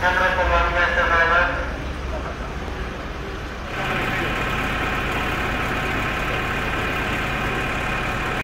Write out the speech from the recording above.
Gracias.